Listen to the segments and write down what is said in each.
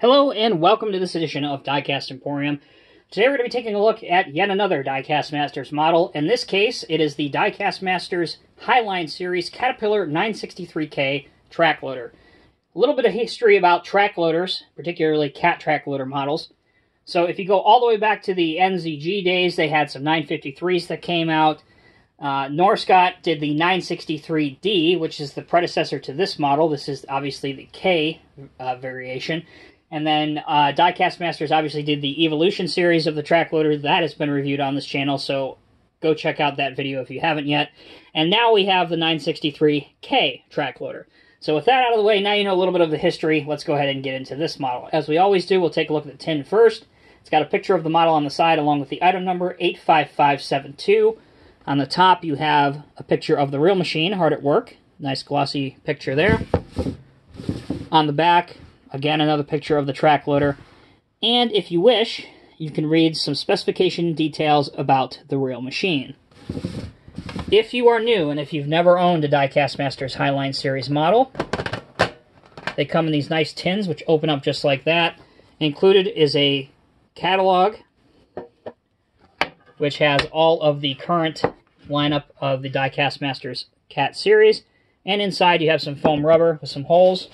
Hello and welcome to this edition of Diecast Emporium. Today we're going to be taking a look at yet another Diecast Masters model. In this case, it is the Diecast Masters Highline Series Caterpillar 963K track loader. A little bit of history about track loaders, particularly cat track loader models. So if you go all the way back to the NZG days, they had some 953s that came out. Uh, Norscot did the 963D, which is the predecessor to this model. This is obviously the K uh, variation. And then uh, Diecast Masters obviously did the Evolution series of the track loader. That has been reviewed on this channel, so go check out that video if you haven't yet. And now we have the 963K track loader. So with that out of the way, now you know a little bit of the history. Let's go ahead and get into this model. As we always do, we'll take a look at the tin first. It's got a picture of the model on the side along with the item number 85572. On the top, you have a picture of the real machine, hard at work. Nice glossy picture there. On the back, Again, another picture of the track loader. And if you wish, you can read some specification details about the real machine. If you are new and if you've never owned a Diecast Masters Highline Series model, they come in these nice tins which open up just like that. Included is a catalog which has all of the current lineup of the Diecast Masters Cat series. And inside you have some foam rubber with some holes.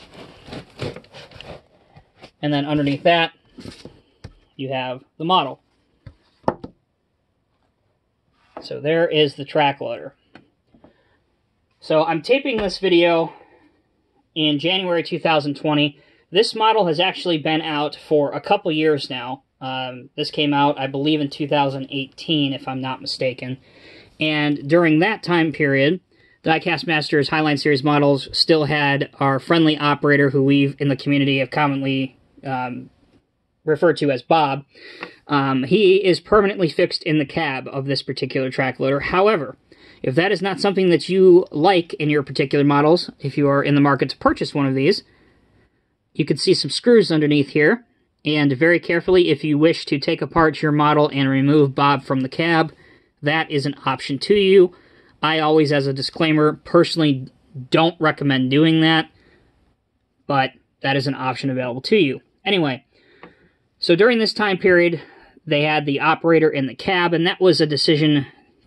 And then underneath that, you have the model. So there is the track loader. So I'm taping this video in January 2020. This model has actually been out for a couple years now. Um, this came out, I believe, in 2018, if I'm not mistaken. And during that time period, Diecast Masters Highline Series models still had our friendly operator who we've in the community have commonly um, referred to as Bob, um, he is permanently fixed in the cab of this particular track loader. However, if that is not something that you like in your particular models, if you are in the market to purchase one of these, you can see some screws underneath here. And very carefully, if you wish to take apart your model and remove Bob from the cab, that is an option to you. I always, as a disclaimer, personally don't recommend doing that, but that is an option available to you. Anyway, so during this time period, they had the operator in the cab, and that was a decision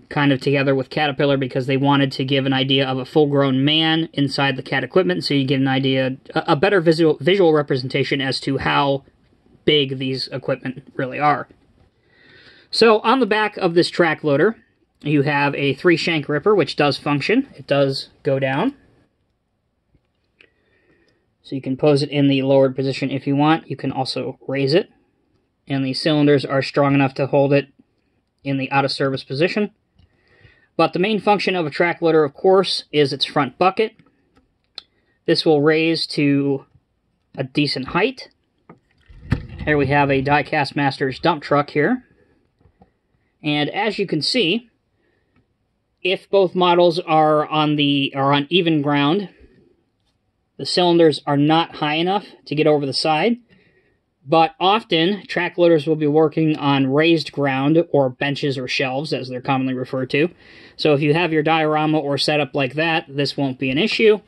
kind of together with Caterpillar because they wanted to give an idea of a full-grown man inside the cat equipment, so you get an idea, a better visual, visual representation as to how big these equipment really are. So on the back of this track loader, you have a three-shank ripper, which does function. It does go down. So you can pose it in the lowered position if you want. You can also raise it. And the cylinders are strong enough to hold it in the out of service position. But the main function of a track loader, of course, is its front bucket. This will raise to a decent height. Here we have a Diecast Masters dump truck here. And as you can see, if both models are on the are on even ground, the cylinders are not high enough to get over the side, but often track loaders will be working on raised ground or benches or shelves as they're commonly referred to. So if you have your diorama or setup like that, this won't be an issue.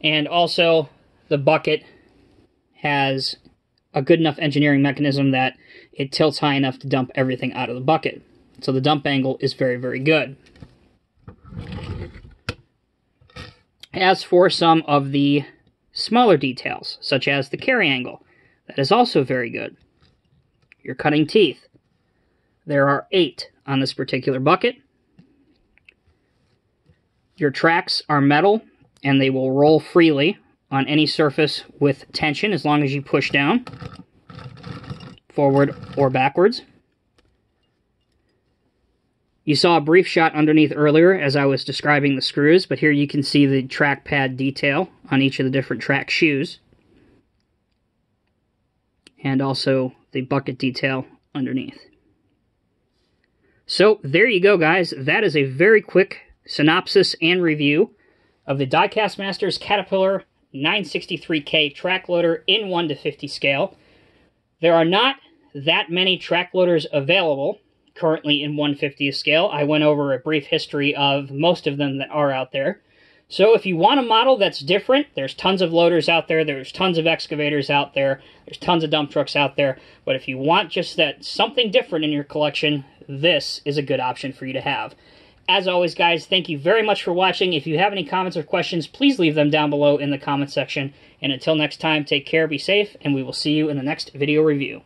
And also the bucket has a good enough engineering mechanism that it tilts high enough to dump everything out of the bucket. So the dump angle is very, very good. As for some of the smaller details, such as the carry angle. That is also very good. Your cutting teeth. There are eight on this particular bucket. Your tracks are metal, and they will roll freely on any surface with tension as long as you push down, forward or backwards. You saw a brief shot underneath earlier as I was describing the screws, but here you can see the track pad detail on each of the different track shoes. And also the bucket detail underneath. So there you go, guys. That is a very quick synopsis and review of the Diecast Masters Caterpillar 963K track loader in 1 to 50 scale. There are not that many track loaders available currently in 150th scale. I went over a brief history of most of them that are out there. So if you want a model that's different, there's tons of loaders out there, there's tons of excavators out there, there's tons of dump trucks out there, but if you want just that something different in your collection, this is a good option for you to have. As always, guys, thank you very much for watching. If you have any comments or questions, please leave them down below in the comment section. And until next time, take care, be safe, and we will see you in the next video review.